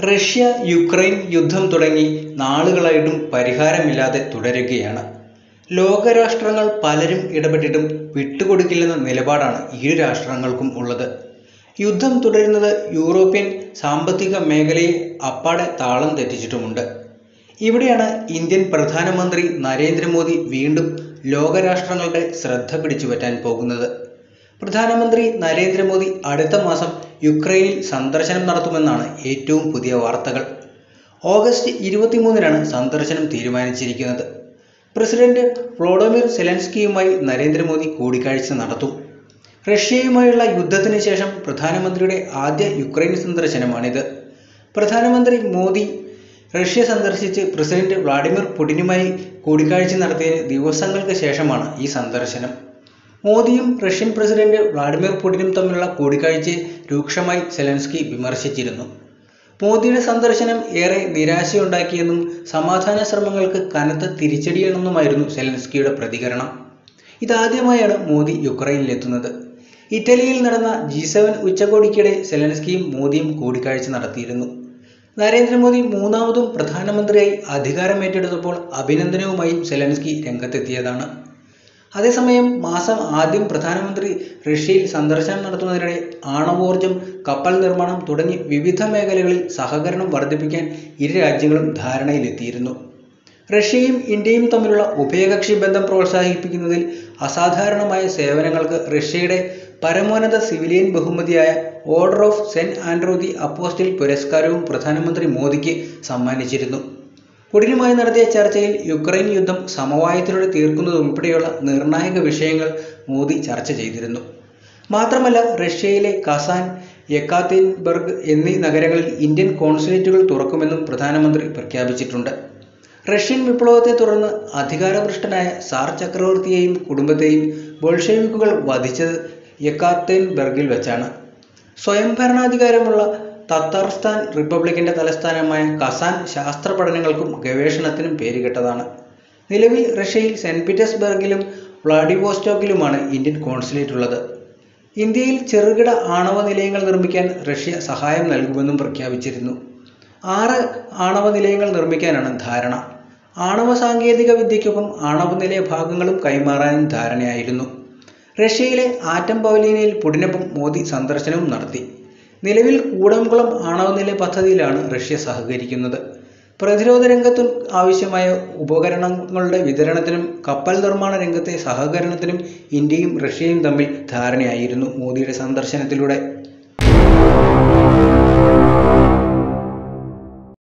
Russia Ukraine യുദ്ധം തുടങ്ങി നാളുകളായിട്ടും പരിഹാരമില്ലാതെ തുടരുകയാണ്. ലോകരാഷ്ട്രങ്ങൾ പലരും ഇടപെട്ടിട്ടും വിട്ടുകൊടുക്കില്ലെന്ന നിലപാടാണ് ഇരു രാഷ്ട്രങ്ങൾക്കും ഉള്ളത്. യുദ്ധം തുടരുന്നത് യൂറോപ്യൻ സാമ്പത്തിക മേഖലയെ അപ്പാടെ താളം തെറ്റിച്ചിട്ടുമുണ്ട്. ഇവിടെയാണ് ഇന്ത്യൻ പ്രധാനമന്ത്രി നരേന്ദ്രമോദി വീണ്ടും ലോകരാഷ്ട്രങ്ങളുടെ ശ്രദ്ധ പിടിച്ചുപറ്റാൻ പോകുന്നത്. പ്രധാനമന്ത്രി നരേന്ദ്രമോദി അടുത്ത മാസം യുക്രൈനിൽ സന്ദർശനം നടത്തുമെന്നാണ് ഏറ്റവും പുതിയ വാർത്തകൾ. ഓഗസ്റ്റ് ഇരുപത്തിമൂന്നിനാണ് സന്ദർശനം തീരുമാനിച്ചിരിക്കുന്നത്. പ്രസിഡന്റ് വ്ളോഡോമിർ സെലൻസ്കിയുമായി നരേന്ദ്രമോദി കൂടിക്കാഴ്ച നടത്തും. റഷ്യയുമായുള്ള യുദ്ധത്തിന് ശേഷം പ്രധാനമന്ത്രിയുടെ ആദ്യ യുക്രൈൻ സന്ദർശനമാണിത്. പ്രധാനമന്ത്രി മോദി റഷ്യ സന്ദർശിച്ച് പ്രസിഡന്റ് വ്ളാഡിമിർ പുടിനുമായി കൂടിക്കാഴ്ച നടത്തിയതിന് ദിവസങ്ങൾക്ക് ശേഷമാണ് ഈ സന്ദർശനം. മോദിയും റഷ്യൻ പ്രസിഡന്റ് വ്ളാഡിമിർ പുടിനും തമ്മിലുള്ള കൂടിക്കാഴ്ചയെ രൂക്ഷമായി സെലൻസ്കി വിമർശിച്ചിരുന്നു. മോദിയുടെ സന്ദർശനം ഏറെ നിരാശയുണ്ടാക്കിയെന്നും സമാധാന ശ്രമങ്ങൾക്ക് കനത്ത തിരിച്ചടിയാണെന്നുമായിരുന്നു സെലൻസ്കിയുടെ പ്രതികരണം. ഇതാദ്യമായാണ് മോദി യുക്രൈനിലെത്തുന്നത്. ഇറ്റലിയിൽ നടന്ന ജി സെവൻ ഉച്ചകോടിക്കിടെ സെലൻസ്കിയും മോദിയും കൂടിക്കാഴ്ച നടത്തിയിരുന്നു. നരേന്ദ്രമോദി മൂന്നാമതും പ്രധാനമന്ത്രിയായി അധികാരമേറ്റെടുത്തപ്പോൾ അഭിനന്ദനവുമായി സെലൻസ്കി രംഗത്തെത്തിയതാണ്. അതേസമയം മാസം ആദ്യം പ്രധാനമന്ത്രി റഷ്യയിൽ സന്ദർശനം നടത്തുന്നതിനിടെ ആണവോർജം കപ്പൽ നിർമ്മാണം തുടങ്ങി വിവിധ മേഖലകളിൽ സഹകരണം വർദ്ധിപ്പിക്കാൻ ഇരു രാജ്യങ്ങളും ധാരണയിലെത്തിയിരുന്നു. റഷ്യയും ഇന്ത്യയും തമ്മിലുള്ള ഉഭയകക്ഷി ബന്ധം പ്രോത്സാഹിപ്പിക്കുന്നതിൽ അസാധാരണമായ സേവനങ്ങൾക്ക് റഷ്യയുടെ പരമോന്നത സിവിലിയൻ ബഹുമതിയായ order of Saint Andrew the apostle പുരസ്കാരവും പ്രധാനമന്ത്രി മോദിക്ക് സമ്മാനിച്ചിരുന്നു. പുടിനുമായി നടത്തിയ ചർച്ചയിൽ യുക്രൈൻ യുദ്ധം സമവായത്തിലൂടെ തീർക്കുന്നതുൾപ്പെടെയുള്ള നിർണായക വിഷയങ്ങൾ മോദി ചർച്ച ചെയ്തിരുന്നു. മാത്രമല്ല റഷ്യയിലെ കസാൻ യക്കാത്തിൻബർഗ് എന്നീ നഗരങ്ങളിൽ ഇന്ത്യൻ കോൺസുലേറ്റുകൾ തുറക്കുമെന്നും പ്രധാനമന്ത്രി പ്രഖ്യാപിച്ചിട്ടുണ്ട്. റഷ്യൻ വിപ്ലവത്തെ തുടർന്ന് അധികാരഭ്രഷ്ടനായ സാർ ചക്രവർത്തിയെയും കുടുംബത്തെയും ബോൾഷെവിക്കുകൾ വധിച്ചത് യക്കാത്തിൻബർഗിൽ വെച്ചാണ്. സ്വയംഭരണാധികാരമുള്ള തത്താർസ്ഥാൻ റിപ്പബ്ലിക്കിന്റെ തലസ്ഥാനമായ കസാൻ ശാസ്ത്ര പഠനങ്ങൾക്കും ഗവേഷണത്തിനും പേരുകെട്ടതാണ് നിലവിൽ റഷ്യയിൽ സെന്റ് പീറ്റേഴ്സ്ബർഗിലും വ്ളാഡിവോസ്റ്റോക്കിലുമാണ് ഇന്ത്യൻ കോൺസുലേറ്റ് ഉള്ളത്. ഇന്ത്യയിൽ ചെറുകിട ആണവ നിലയങ്ങൾ നിർമ്മിക്കാൻ റഷ്യ സഹായം നൽകുമെന്നും പ്രഖ്യാപിച്ചിരുന്നു. ആറ് ആണവ നിലയങ്ങൾ നിർമ്മിക്കാനാണ് ധാരണ. ആണവ സാങ്കേതിക വിദ്യയ്ക്കൊപ്പം ആണവ നിലയ ഭാഗങ്ങളും കൈമാറാനും ധാരണയായിരുന്നു. റഷ്യയിലെ ആറ്റം പവലീനയിൽ പുടിനൊപ്പം മോദി സന്ദർശനവും നടത്തി. നിലവിൽ കൂടംകുളം ആണവ നിലയ പദ്ധതിയിലാണ് റഷ്യ സഹകരിക്കുന്നത്. പ്രതിരോധ രംഗത്തും ആവശ്യമായ ഉപകരണങ്ങളുടെ വിതരണത്തിനും കപ്പൽ നിർമ്മാണ രംഗത്തെ സഹകരണത്തിനും ഇന്ത്യയും റഷ്യയും തമ്മിൽ ധാരണയായിരുന്നു മോദിയുടെ സന്ദർശനത്തിലൂടെ.